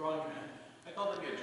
drawing, I call it a